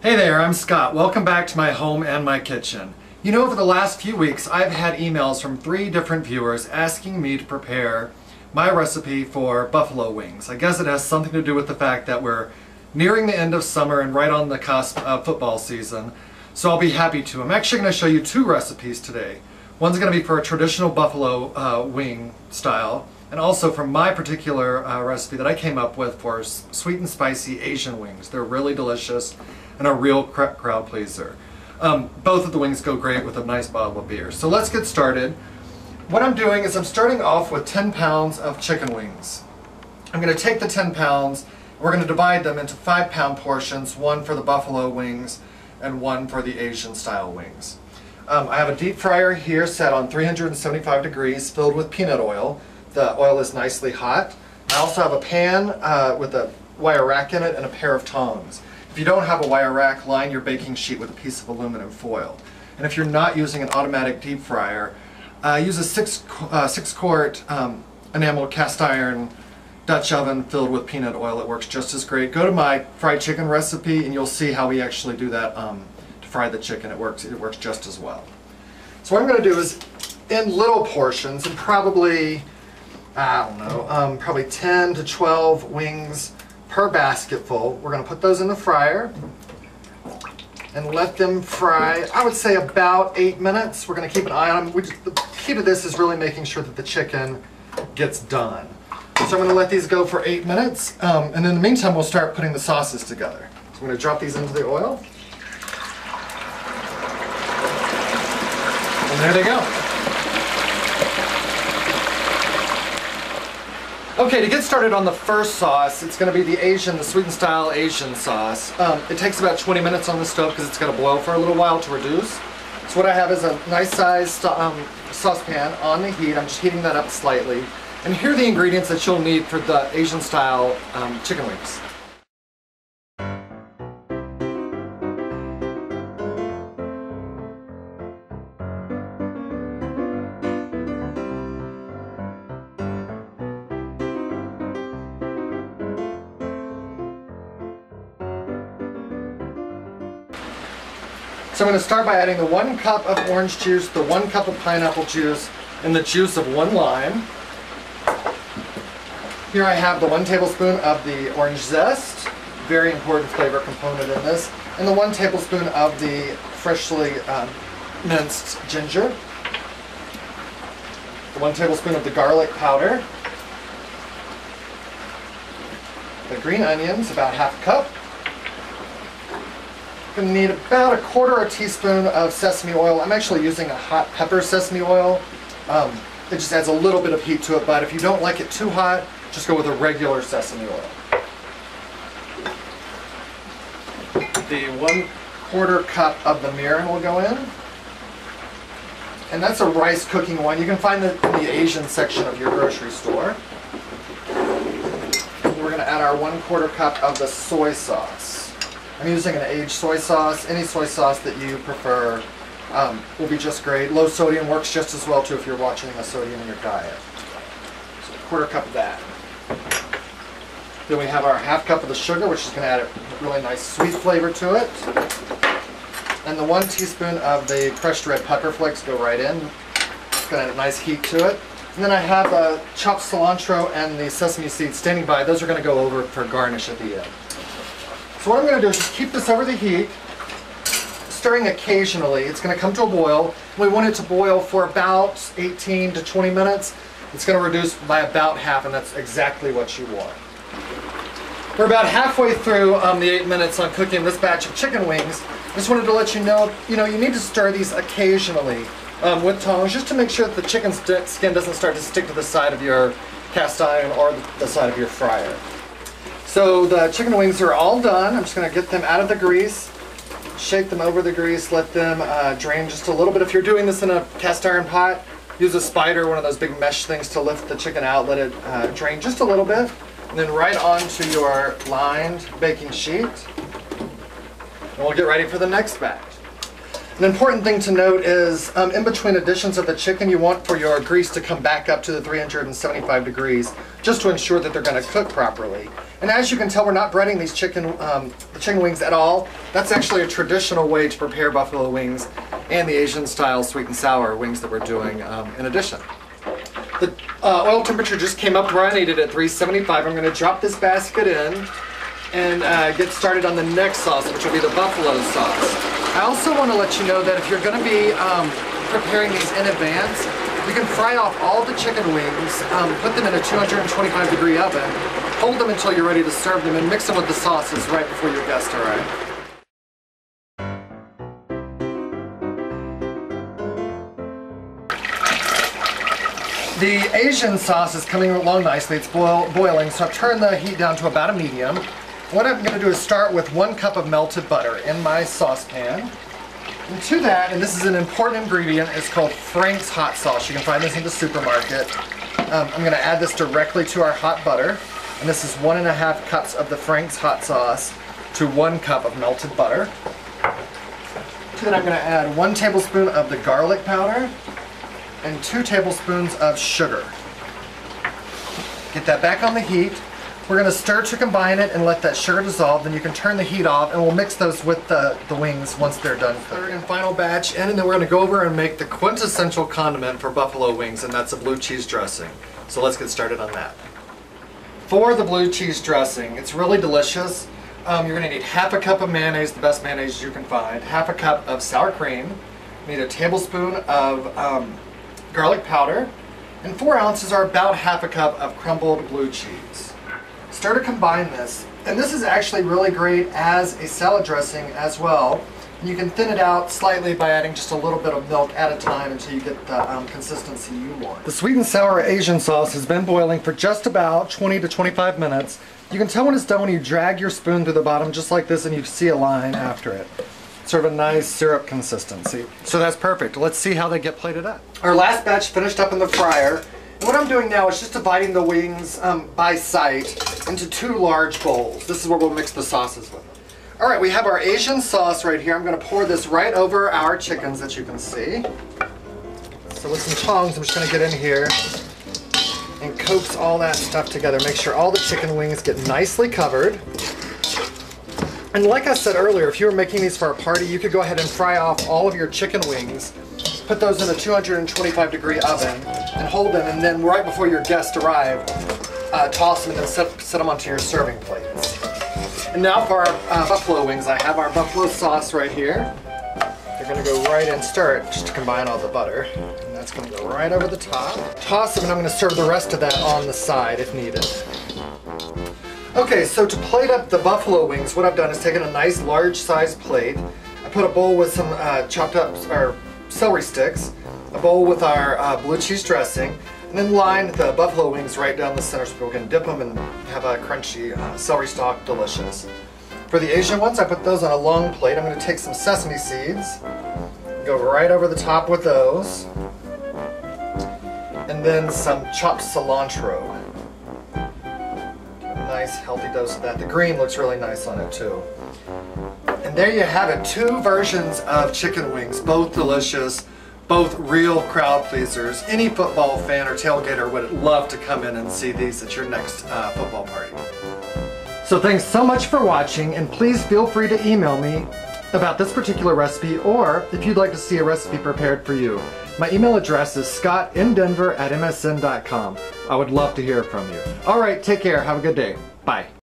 Hey there, I'm Scott. Welcome back to my home and my kitchen. You know, over the last few weeks, I've had emails from three different viewers asking me to prepare my recipe for buffalo wings. I guess it has something to do with the fact that we're nearing the end of summer and right on the cusp of football season, so I'll be happy to. I'm actually going to show you two recipes today. One's going to be for a traditional buffalo uh, wing style, and also for my particular uh, recipe that I came up with for sweet and spicy Asian wings. They're really delicious and a real crowd pleaser. Um, both of the wings go great with a nice bottle of beer. So let's get started. What I'm doing is I'm starting off with 10 pounds of chicken wings. I'm going to take the 10 pounds, we're going to divide them into 5 pound portions, one for the buffalo wings and one for the Asian style wings. Um, I have a deep fryer here set on 375 degrees filled with peanut oil. The oil is nicely hot. I also have a pan uh, with a wire rack in it and a pair of tongs. If you don't have a wire rack, line your baking sheet with a piece of aluminum foil. And if you're not using an automatic deep fryer, uh, use a six, uh, six quart um, enamel cast iron Dutch oven filled with peanut oil. It works just as great. Go to my fried chicken recipe and you'll see how we actually do that um, to fry the chicken. It works, it works just as well. So what I'm going to do is in little portions and probably, I don't know, um, probably 10 to 12 wings per basketful. We're going to put those in the fryer and let them fry, I would say about eight minutes. We're going to keep an eye on them. We the key to this is really making sure that the chicken gets done. So I'm going to let these go for eight minutes, um, and in the meantime we'll start putting the sauces together. So I'm going to drop these into the oil. And there they go. Okay, to get started on the first sauce, it's going to be the Asian, the sweet and style Asian sauce. Um, it takes about 20 minutes on the stove because it's going to boil for a little while to reduce. So what I have is a nice sized um, saucepan on the heat. I'm just heating that up slightly. And here are the ingredients that you'll need for the Asian style um, chicken wings. So I'm going to start by adding the one cup of orange juice, the one cup of pineapple juice, and the juice of one lime. Here I have the one tablespoon of the orange zest, very important flavor component in this, and the one tablespoon of the freshly um, minced ginger, the one tablespoon of the garlic powder, the green onions, about half a cup, Gonna need about a quarter a teaspoon of sesame oil. I'm actually using a hot pepper sesame oil. Um, it just adds a little bit of heat to it, but if you don't like it too hot, just go with a regular sesame oil. The one quarter cup of the mirin will go in. And that's a rice cooking one. You can find it in the Asian section of your grocery store. We're going to add our one quarter cup of the soy sauce. I'm using an aged soy sauce. Any soy sauce that you prefer um, will be just great. Low sodium works just as well too if you're watching the sodium in your diet. So a quarter cup of that. Then we have our half cup of the sugar, which is going to add a really nice sweet flavor to it. And the one teaspoon of the crushed red pepper flakes go right in. It's going to add a nice heat to it. And then I have uh, chopped cilantro and the sesame seeds standing by. Those are going to go over for garnish at the end. So what I'm going to do is just keep this over the heat, stirring occasionally. It's going to come to a boil. We want it to boil for about 18 to 20 minutes. It's going to reduce by about half, and that's exactly what you want. We're about halfway through um, the eight minutes on cooking this batch of chicken wings. Just wanted to let you know, you know, you need to stir these occasionally um, with tongs just to make sure that the chicken skin doesn't start to stick to the side of your cast iron or the side of your fryer. So the chicken wings are all done. I'm just going to get them out of the grease, shake them over the grease, let them uh, drain just a little bit. If you're doing this in a cast iron pot, use a spider, one of those big mesh things to lift the chicken out, let it uh, drain just a little bit. And then right onto your lined baking sheet. And we'll get ready for the next batch. An important thing to note is um, in between additions of the chicken, you want for your grease to come back up to the 375 degrees just to ensure that they're going to cook properly. And as you can tell, we're not breading these chicken, um, the chicken wings at all. That's actually a traditional way to prepare buffalo wings and the Asian style sweet and sour wings that we're doing um, in addition. The uh, oil temperature just came up where I needed at 375. I'm going to drop this basket in and uh, get started on the next sauce, which will be the buffalo sauce. I also want to let you know that if you're going to be um, preparing these in advance, you can fry off all the chicken wings, um, put them in a 225 degree oven, hold them until you're ready to serve them, and mix them with the sauces right before your guests arrive. The Asian sauce is coming along nicely. It's boil boiling, so I've turned the heat down to about a medium. What I'm going to do is start with one cup of melted butter in my saucepan. And to that, and this is an important ingredient, it's called Frank's hot sauce. You can find this in the supermarket. Um, I'm going to add this directly to our hot butter. And this is one and a half cups of the Frank's hot sauce to one cup of melted butter. That I'm going to add one tablespoon of the garlic powder and two tablespoons of sugar. Get that back on the heat. We're going to stir to combine it and let that sugar dissolve. Then you can turn the heat off and we'll mix those with the, the wings once they're done. Third and final batch in and then we're going to go over and make the quintessential condiment for buffalo wings and that's a blue cheese dressing. So let's get started on that. For the blue cheese dressing, it's really delicious. Um, you're going to need half a cup of mayonnaise, the best mayonnaise you can find, half a cup of sour cream, need a tablespoon of um, garlic powder, and four ounces are about half a cup of crumbled blue cheese. Start to combine this. And this is actually really great as a salad dressing as well. You can thin it out slightly by adding just a little bit of milk at a time until you get the um, consistency you want. The sweet and sour Asian sauce has been boiling for just about 20 to 25 minutes. You can tell when it's done when you drag your spoon through the bottom just like this and you see a line after it. Sort of a nice syrup consistency. So that's perfect. Let's see how they get plated up. Our last batch finished up in the fryer. What I'm doing now is just dividing the wings um, by sight into two large bowls. This is where we'll mix the sauces with. All right, we have our Asian sauce right here. I'm gonna pour this right over our chickens that you can see. So with some tongs, I'm just gonna get in here and coax all that stuff together. Make sure all the chicken wings get nicely covered. And like I said earlier, if you were making these for a party, you could go ahead and fry off all of your chicken wings put those in a 225 degree oven and hold them and then right before your guests arrive, uh, toss them and then set, set them onto your serving plates. And now for our uh, buffalo wings, I have our buffalo sauce right here. They're gonna go right in, stir it just to combine all the butter. And that's gonna go right over the top. Toss them and I'm gonna serve the rest of that on the side if needed. Okay, so to plate up the buffalo wings, what I've done is taken a nice large size plate. I put a bowl with some uh, chopped up, or celery sticks, a bowl with our uh, blue cheese dressing, and then line the buffalo wings right down the center so we can dip them and have a crunchy uh, celery stalk delicious. For the Asian ones, I put those on a long plate. I'm going to take some sesame seeds, go right over the top with those, and then some chopped cilantro. A nice healthy dose of that. The green looks really nice on it too. And there you have it, two versions of chicken wings, both delicious, both real crowd pleasers. Any football fan or tailgater would love to come in and see these at your next uh, football party. So thanks so much for watching, and please feel free to email me about this particular recipe, or if you'd like to see a recipe prepared for you. My email address is scottindenver at msn.com. I would love to hear from you. All right, take care. Have a good day. Bye.